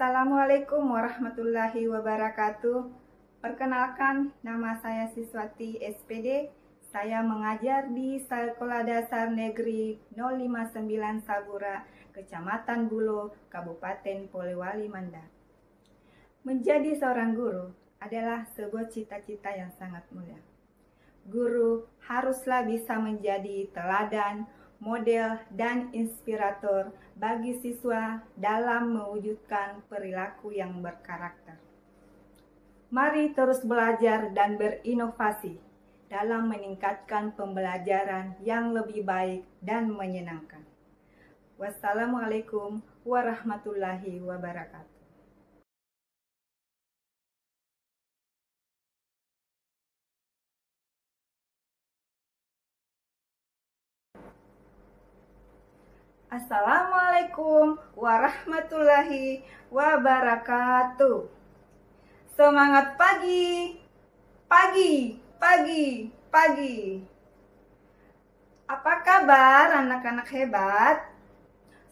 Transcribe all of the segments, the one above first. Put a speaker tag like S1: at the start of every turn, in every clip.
S1: Assalamualaikum warahmatullahi wabarakatuh. Perkenalkan, nama saya Siswati SPD. Saya mengajar di Sekolah Dasar Negeri 059 Sabura, Kecamatan Bulo, Kabupaten Polewali Mandar. Menjadi seorang guru adalah sebuah cita-cita yang sangat mulia. Guru haruslah bisa menjadi teladan, model, dan inspirator bagi siswa dalam mewujudkan perilaku yang berkarakter. Mari terus belajar dan berinovasi dalam meningkatkan pembelajaran yang lebih baik dan menyenangkan. Wassalamualaikum warahmatullahi wabarakatuh. Assalamualaikum warahmatullahi wabarakatuh. Semangat pagi, pagi, pagi, pagi. Apa kabar anak-anak hebat?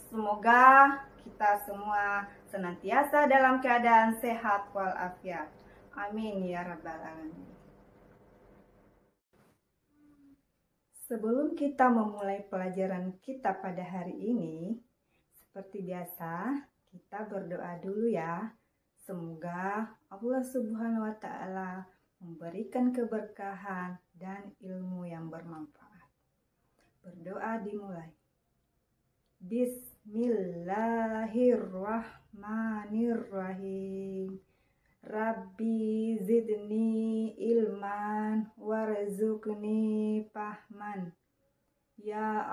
S1: Semoga kita semua senantiasa dalam keadaan sehat walafiat. Amin ya rabbal alamin. Sebelum kita memulai pelajaran kita pada hari ini, seperti biasa, kita berdoa dulu ya. Semoga Allah Subhanahu wa Ta'ala memberikan keberkahan dan ilmu yang bermanfaat. Berdoa dimulai. Bismillahirrahmanirrahim.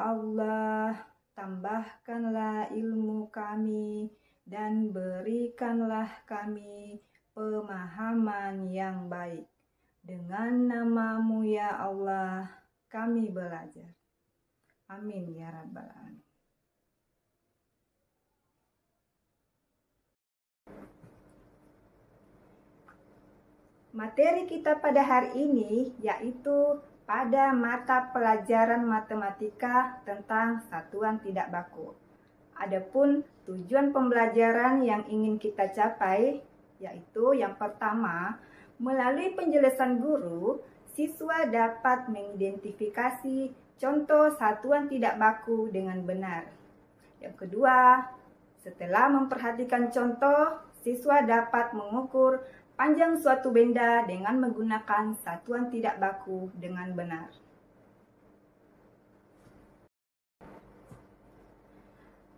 S1: Allah, tambahkanlah ilmu kami dan berikanlah kami pemahaman yang baik. Dengan namamu ya Allah, kami belajar. Amin ya Rabbal Alamin. Materi kita pada hari ini yaitu pada mata pelajaran matematika tentang satuan tidak baku. Adapun tujuan pembelajaran yang ingin kita capai yaitu yang pertama, melalui penjelasan guru, siswa dapat mengidentifikasi contoh satuan tidak baku dengan benar. Yang kedua, setelah memperhatikan contoh, siswa dapat mengukur panjang suatu benda dengan menggunakan satuan tidak baku dengan benar.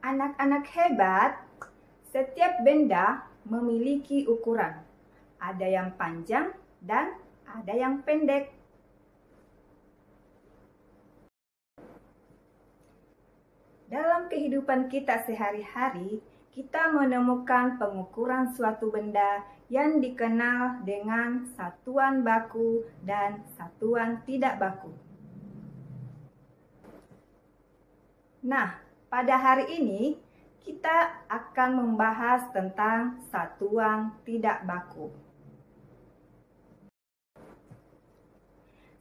S1: Anak-anak hebat, setiap benda memiliki ukuran. Ada yang panjang dan ada yang pendek. Dalam kehidupan kita sehari-hari, kita menemukan pengukuran suatu benda yang dikenal dengan satuan baku dan satuan tidak baku. Nah, pada hari ini kita akan membahas tentang satuan tidak baku.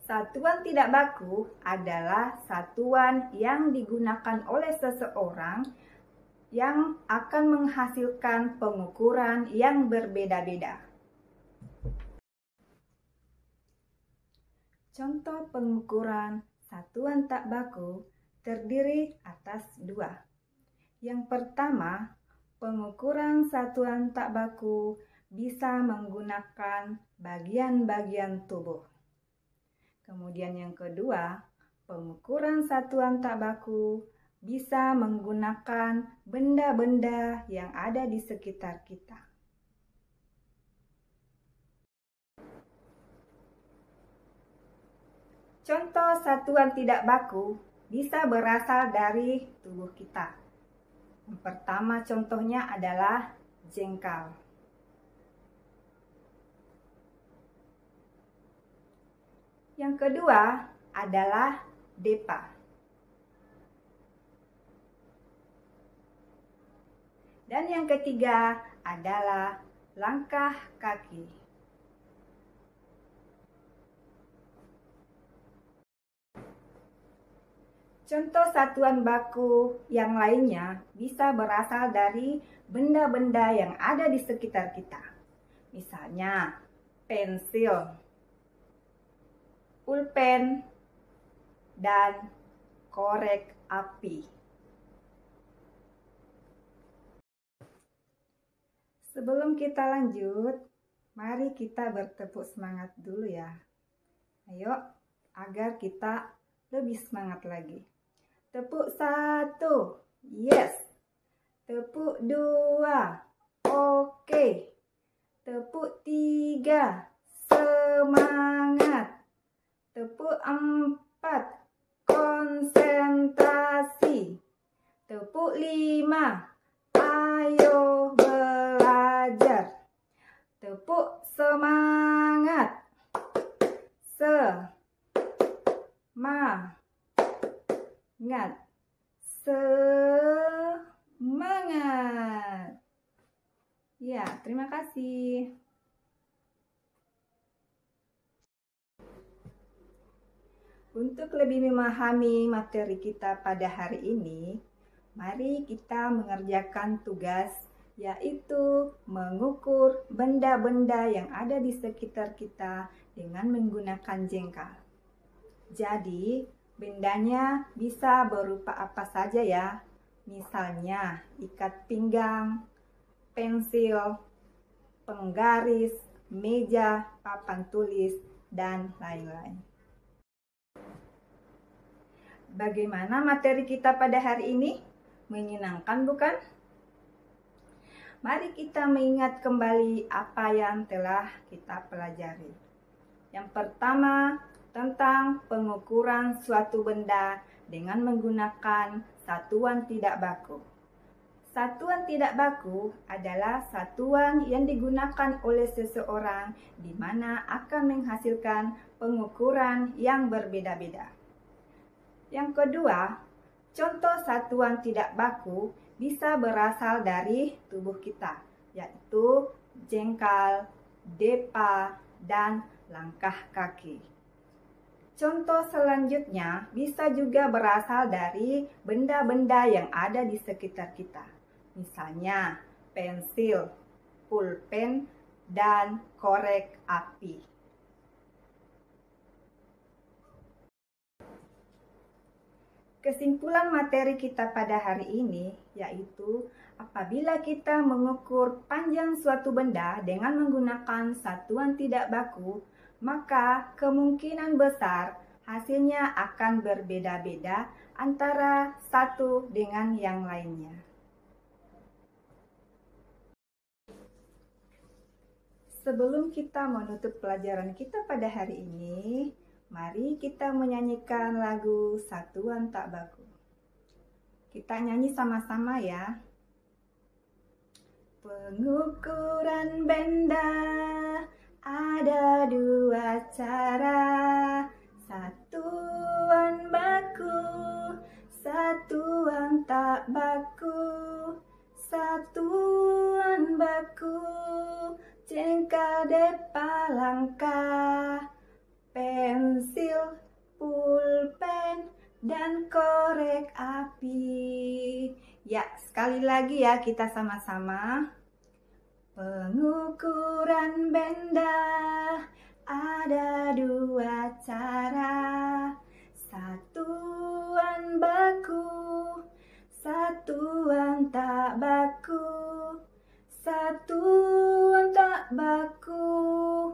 S1: Satuan tidak baku adalah satuan yang digunakan oleh seseorang yang akan menghasilkan pengukuran yang berbeda-beda. Contoh pengukuran satuan tak baku terdiri atas dua. Yang pertama, pengukuran satuan tak baku bisa menggunakan bagian-bagian tubuh. Kemudian yang kedua, pengukuran satuan tak baku bisa menggunakan benda-benda yang ada di sekitar kita. Contoh satuan tidak baku bisa berasal dari tubuh kita. Yang pertama contohnya adalah jengkal. Yang kedua adalah depa. Dan yang ketiga adalah langkah kaki. Contoh satuan baku yang lainnya bisa berasal dari benda-benda yang ada di sekitar kita. Misalnya, pensil, pulpen, dan korek api. Sebelum kita lanjut, mari kita bertepuk semangat dulu ya. Ayo, agar kita lebih semangat lagi. Tepuk satu. Yes. Tepuk dua. Oke. Tepuk tiga. Semangat. Tepuk empat. Konsentrasi. Tepuk lima. Ayo. Tepuk semangat. Se. Ma. Ingat, semangat. Ya, terima kasih. Untuk lebih memahami materi kita pada hari ini, mari kita mengerjakan tugas yaitu mengukur benda-benda yang ada di sekitar kita dengan menggunakan jengkal. Jadi, Bendanya bisa berupa apa saja ya, misalnya ikat pinggang, pensil, penggaris, meja, papan tulis, dan lain-lain. Bagaimana materi kita pada hari ini? Menyenangkan bukan? Mari kita mengingat kembali apa yang telah kita pelajari. Yang pertama, tentang pengukuran suatu benda dengan menggunakan satuan tidak baku. Satuan tidak baku adalah satuan yang digunakan oleh seseorang di mana akan menghasilkan pengukuran yang berbeda-beda. Yang kedua, contoh satuan tidak baku bisa berasal dari tubuh kita, yaitu jengkal, depa, dan langkah kaki. Contoh selanjutnya bisa juga berasal dari benda-benda yang ada di sekitar kita. Misalnya pensil, pulpen, dan korek api. Kesimpulan materi kita pada hari ini yaitu apabila kita mengukur panjang suatu benda dengan menggunakan satuan tidak baku, maka kemungkinan besar hasilnya akan berbeda-beda antara satu dengan yang lainnya. Sebelum kita menutup pelajaran kita pada hari ini, mari kita menyanyikan lagu Satuan Tak Baku. Kita nyanyi sama-sama ya. Pengukuran benda ada dua cara Satuan baku Satuan tak baku Satuan baku Jengkal depa langka Pensil, pulpen, dan korek api. Ya, sekali lagi ya kita sama-sama. Pengukuran benda. Ada dua cara. Satuan baku, satuan tak baku. Satuan tak baku,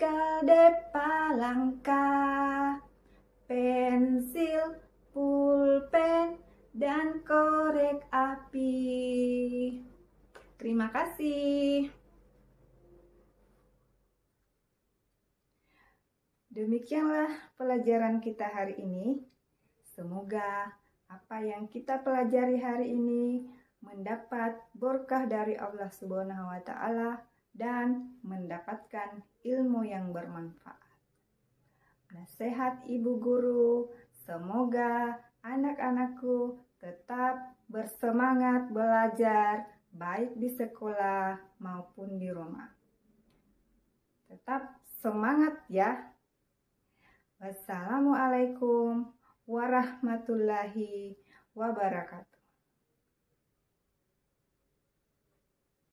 S1: jengkal depa langka Pensil, pulpen, dan korek api Terima kasih. Demikianlah pelajaran kita hari ini. Semoga apa yang kita pelajari hari ini mendapat berkah dari Allah Subhanahu wa taala dan mendapatkan ilmu yang bermanfaat. Nasihat ibu guru, semoga anak-anakku tetap bersemangat belajar baik di sekolah maupun di rumah. Tetap semangat ya. Wassalamualaikum warahmatullahi wabarakatuh.